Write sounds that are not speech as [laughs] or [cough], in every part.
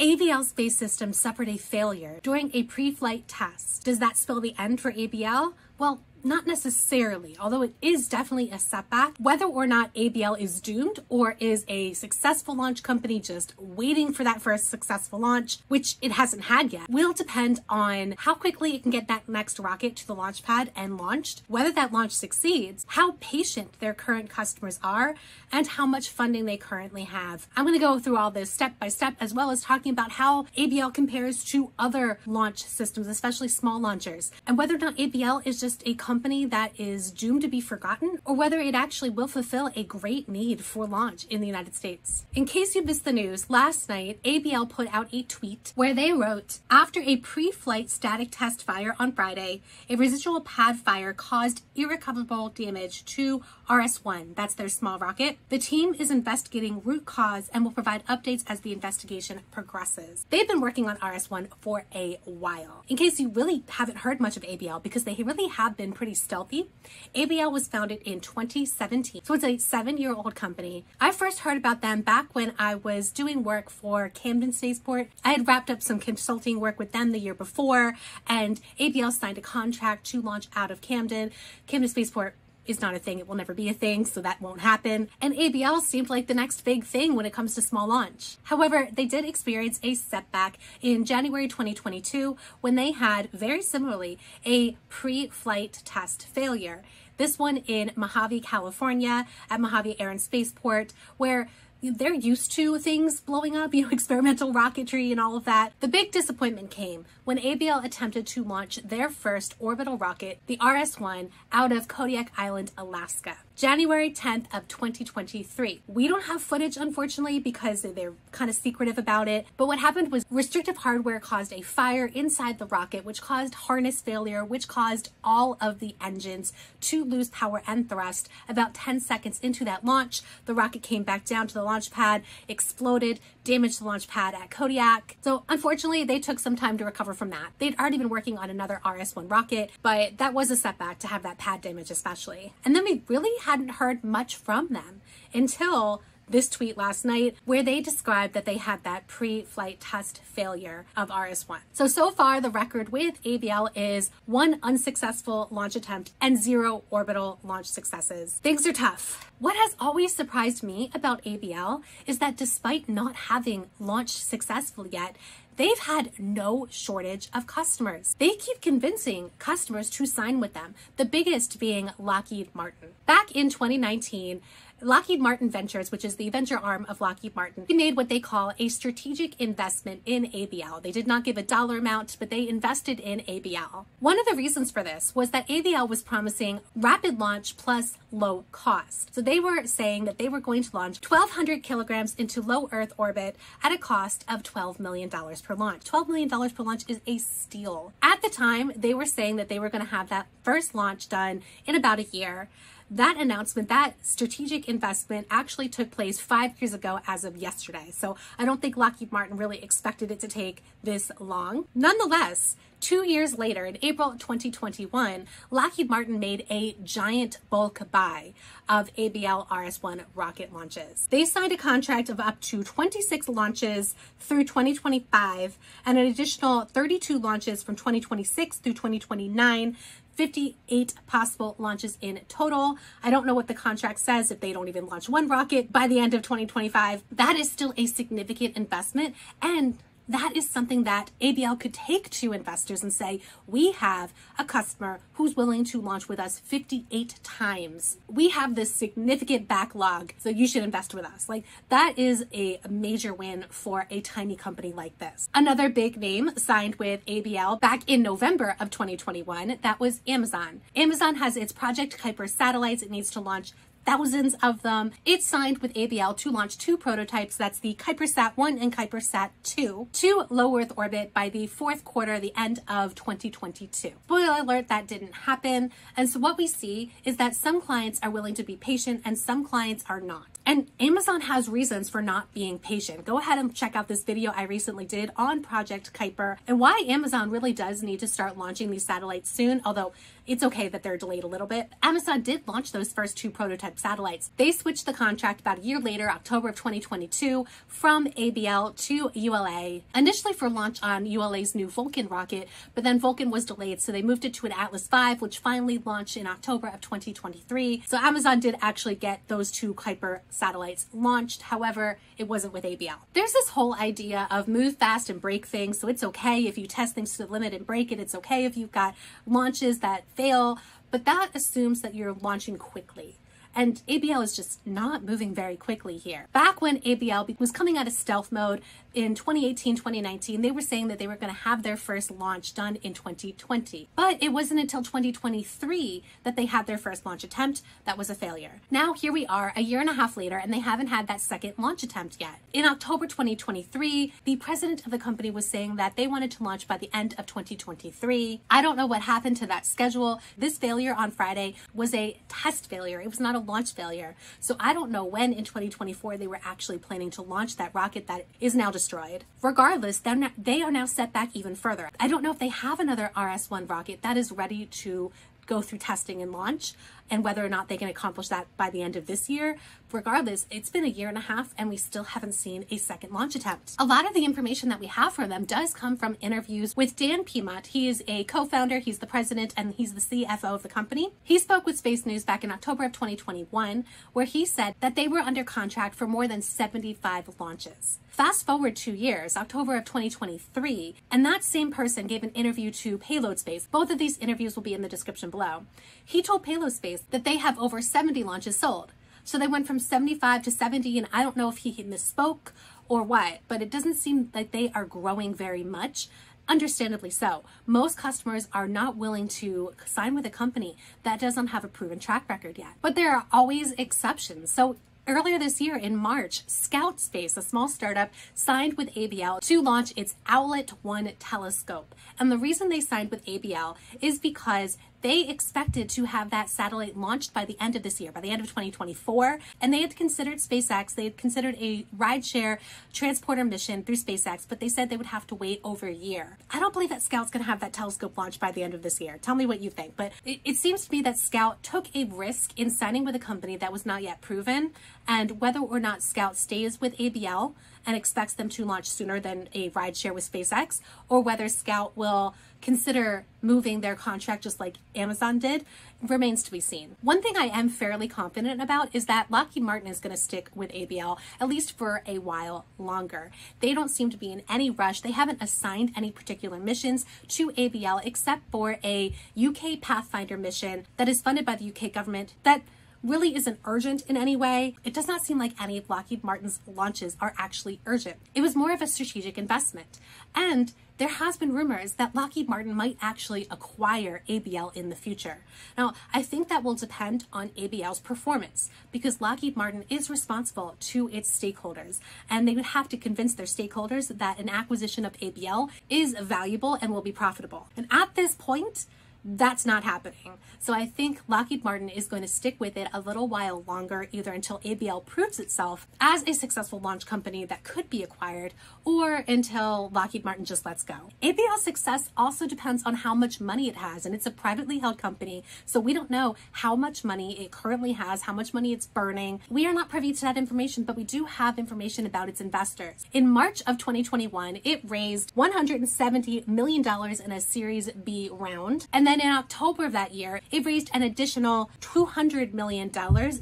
ABL Space system suffered a failure during a pre-flight test. Does that spell the end for ABL? Well, not necessarily, although it is definitely a setback. Whether or not ABL is doomed or is a successful launch company just waiting for that first successful launch, which it hasn't had yet, will depend on how quickly it can get that next rocket to the launch pad and launched, whether that launch succeeds, how patient their current customers are, and how much funding they currently have. I'm going to go through all this step by step, as well as talking about how ABL compares to other launch systems, especially small launchers, and whether or not ABL is just a company that is doomed to be forgotten or whether it actually will fulfill a great need for launch in the United States. In case you missed the news, last night ABL put out a tweet where they wrote, after a pre-flight static test fire on Friday, a residual pad fire caused irrecoverable damage to RS-1, that's their small rocket. The team is investigating root cause and will provide updates as the investigation progresses. They've been working on RS-1 for a while. In case you really haven't heard much of ABL, because they really have been pretty stealthy, ABL was founded in 2017. So it's a seven-year-old company. I first heard about them back when I was doing work for Camden Spaceport. I had wrapped up some consulting work with them the year before, and ABL signed a contract to launch out of Camden. Camden Spaceport is not a thing. It will never be a thing, so that won't happen. And ABL seemed like the next big thing when it comes to small launch. However, they did experience a setback in January 2022 when they had, very similarly, a pre-flight test failure. This one in Mojave, California at Mojave Air and Spaceport, where they're used to things blowing up, [laughs] you know, experimental rocketry and all of that. The big disappointment came when ABL attempted to launch their first orbital rocket, the RS-1, out of Kodiak Island, Alaska. January 10th of 2023. We don't have footage, unfortunately, because they're kind of secretive about it. But what happened was restrictive hardware caused a fire inside the rocket, which caused harness failure, which caused all of the engines to lose power and thrust. About 10 seconds into that launch, the rocket came back down to the launch pad, exploded, damaged the launch pad at Kodiak. So unfortunately, they took some time to recover from that. They'd already been working on another RS-1 rocket, but that was a setback to have that pad damage especially. And then we really hadn't heard much from them until this tweet last night where they described that they had that pre-flight test failure of RS-1. So, so far the record with ABL is one unsuccessful launch attempt and zero orbital launch successes. Things are tough. What has always surprised me about ABL is that despite not having launched successfully yet, they've had no shortage of customers. They keep convincing customers to sign with them, the biggest being Lockheed Martin. Back in 2019, Lockheed Martin Ventures, which is the venture arm of Lockheed Martin, made what they call a strategic investment in ABL. They did not give a dollar amount, but they invested in ABL. One of the reasons for this was that ABL was promising rapid launch plus low cost. So they were saying that they were going to launch 1,200 kilograms into low Earth orbit at a cost of $12 million per launch. $12 million per launch is a steal. At the time, they were saying that they were going to have that first launch done in about a year that announcement, that strategic investment actually took place five years ago as of yesterday. So I don't think Lockheed Martin really expected it to take this long. Nonetheless, two years later, in April 2021, Lockheed Martin made a giant bulk buy of ABL RS-1 rocket launches. They signed a contract of up to 26 launches through 2025 and an additional 32 launches from 2026 through 2029 58 possible launches in total. I don't know what the contract says if they don't even launch one rocket by the end of 2025. That is still a significant investment and that is something that ABL could take to investors and say, we have a customer who's willing to launch with us 58 times. We have this significant backlog, so you should invest with us. Like that is a major win for a tiny company like this. Another big name signed with ABL back in November of 2021, that was Amazon. Amazon has its Project Kuiper satellites. It needs to launch thousands of them. It signed with ABL to launch two prototypes, that's the KuiperSat 1 and KuiperSat 2, to low Earth orbit by the fourth quarter, the end of 2022. Spoiler alert, that didn't happen. And so what we see is that some clients are willing to be patient and some clients are not. And Amazon has reasons for not being patient. Go ahead and check out this video I recently did on Project Kuiper and why Amazon really does need to start launching these satellites soon, although it's okay that they're delayed a little bit. Amazon did launch those first two prototype satellites. They switched the contract about a year later, October of 2022, from ABL to ULA, initially for launch on ULA's new Vulcan rocket, but then Vulcan was delayed, so they moved it to an Atlas V, which finally launched in October of 2023. So Amazon did actually get those two Kuiper satellites launched. However, it wasn't with ABL. There's this whole idea of move fast and break things. So it's okay if you test things to the limit and break it. It's okay if you've got launches that fail, but that assumes that you're launching quickly. And ABL is just not moving very quickly here. Back when ABL was coming out of stealth mode in 2018, 2019, they were saying that they were going to have their first launch done in 2020. But it wasn't until 2023 that they had their first launch attempt. That was a failure. Now here we are a year and a half later and they haven't had that second launch attempt yet. In October 2023, the president of the company was saying that they wanted to launch by the end of 2023. I don't know what happened to that schedule. This failure on Friday was a test failure. It was not a launch failure. So I don't know when in 2024 they were actually planning to launch that rocket that is now destroyed. Regardless, not, they are now set back even further. I don't know if they have another RS-1 rocket that is ready to go through testing and launch and whether or not they can accomplish that by the end of this year. Regardless, it's been a year and a half and we still haven't seen a second launch attempt. A lot of the information that we have from them does come from interviews with Dan Piemont. He is a co-founder, he's the president, and he's the CFO of the company. He spoke with Space News back in October of 2021, where he said that they were under contract for more than 75 launches. Fast forward two years, October of 2023, and that same person gave an interview to Payload Space. Both of these interviews will be in the description below. He told Payload Space that they have over 70 launches sold. So they went from 75 to 70, and I don't know if he misspoke or what, but it doesn't seem like they are growing very much. Understandably so. Most customers are not willing to sign with a company that doesn't have a proven track record yet. But there are always exceptions. So Earlier this year in March, Scout Space, a small startup, signed with ABL to launch its Owlet 1 telescope. And the reason they signed with ABL is because they expected to have that satellite launched by the end of this year, by the end of 2024. And they had considered SpaceX, they had considered a rideshare transporter mission through SpaceX, but they said they would have to wait over a year. I don't believe that Scout's going to have that telescope launched by the end of this year. Tell me what you think. But it, it seems to me that Scout took a risk in signing with a company that was not yet proven. And whether or not Scout stays with ABL and expects them to launch sooner than a rideshare with SpaceX, or whether Scout will consider moving their contract just like Amazon did remains to be seen. One thing I am fairly confident about is that Lockheed Martin is going to stick with ABL at least for a while longer. They don't seem to be in any rush. They haven't assigned any particular missions to ABL except for a UK Pathfinder mission that is funded by the UK government that really isn't urgent in any way. It does not seem like any of Lockheed Martin's launches are actually urgent. It was more of a strategic investment. And there has been rumors that Lockheed Martin might actually acquire ABL in the future. Now, I think that will depend on ABL's performance because Lockheed Martin is responsible to its stakeholders and they would have to convince their stakeholders that an acquisition of ABL is valuable and will be profitable. And at this point, that's not happening. So I think Lockheed Martin is going to stick with it a little while longer, either until ABL proves itself as a successful launch company that could be acquired, or until Lockheed Martin just lets go. ABL's success also depends on how much money it has, and it's a privately held company, so we don't know how much money it currently has, how much money it's burning. We are not privy to that information, but we do have information about its investors. In March of 2021, it raised $170 million in a Series B round, and then in October of that year, it raised an additional $200 million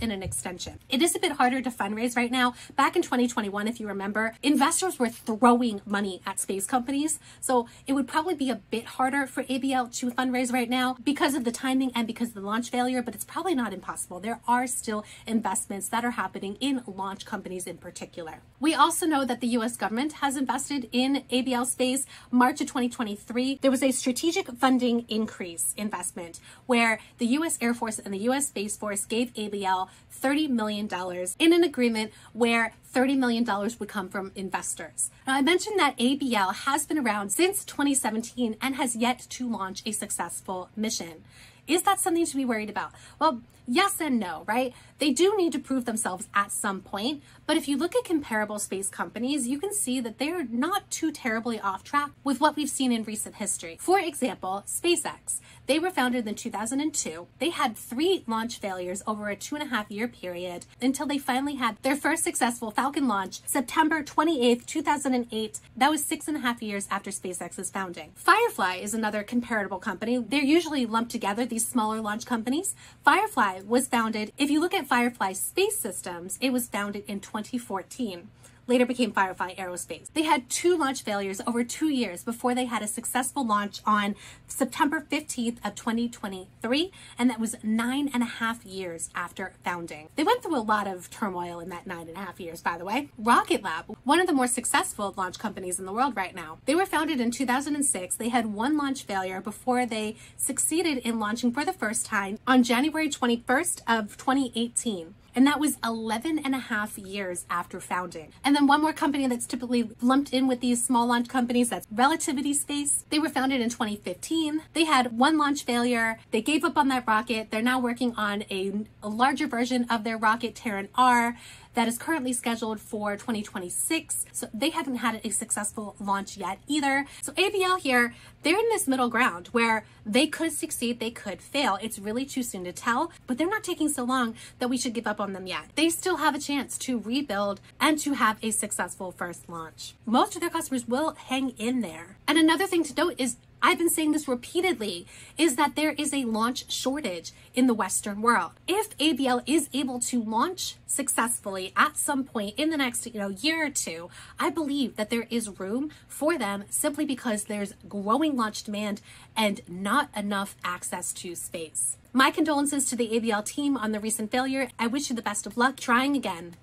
in an extension. It is a bit harder to fundraise right now. Back in 2021, if you remember, investors were throwing money at space companies. So it would probably be a bit harder for ABL to fundraise right now because of the timing and because of the launch failure, but it's probably not impossible. There are still investments that are happening in launch companies in particular. We also know that the US government has invested in ABL space. March of 2023, there was a strategic funding increase Space investment, where the U.S. Air Force and the U.S. Space Force gave ABL $30 million in an agreement where $30 million would come from investors. Now, I mentioned that ABL has been around since 2017 and has yet to launch a successful mission. Is that something to be worried about? Well, yes and no, right? They do need to prove themselves at some point, but if you look at comparable space companies, you can see that they're not too terribly off track with what we've seen in recent history. For example, SpaceX. They were founded in 2002. They had three launch failures over a two and a half year period until they finally had their first successful Falcon launch September 28th, 2008. That was six and a half years after SpaceX's founding. Firefly is another comparable company. They're usually lumped together, these smaller launch companies. Firefly was founded, if you look at Firefly Space Systems, it was founded in 2014 later became Firefly Aerospace. They had two launch failures over two years before they had a successful launch on September 15th of 2023, and that was nine and a half years after founding. They went through a lot of turmoil in that nine and a half years, by the way. Rocket Lab, one of the more successful launch companies in the world right now. They were founded in 2006. They had one launch failure before they succeeded in launching for the first time on January 21st of 2018 and that was 11 and a half years after founding. And then one more company that's typically lumped in with these small launch companies, that's Relativity Space. They were founded in 2015. They had one launch failure. They gave up on that rocket. They're now working on a, a larger version of their rocket, Terran R that is currently scheduled for 2026. So they haven't had a successful launch yet either. So ABL here, they're in this middle ground where they could succeed, they could fail. It's really too soon to tell, but they're not taking so long that we should give up on them yet. They still have a chance to rebuild and to have a successful first launch. Most of their customers will hang in there. And another thing to note is I've been saying this repeatedly, is that there is a launch shortage in the Western world. If ABL is able to launch successfully at some point in the next you know year or two, I believe that there is room for them simply because there's growing launch demand and not enough access to space. My condolences to the ABL team on the recent failure. I wish you the best of luck trying again.